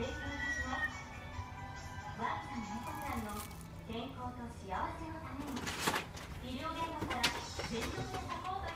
ワンんんの健康と幸せのために医療現場から全力でサポート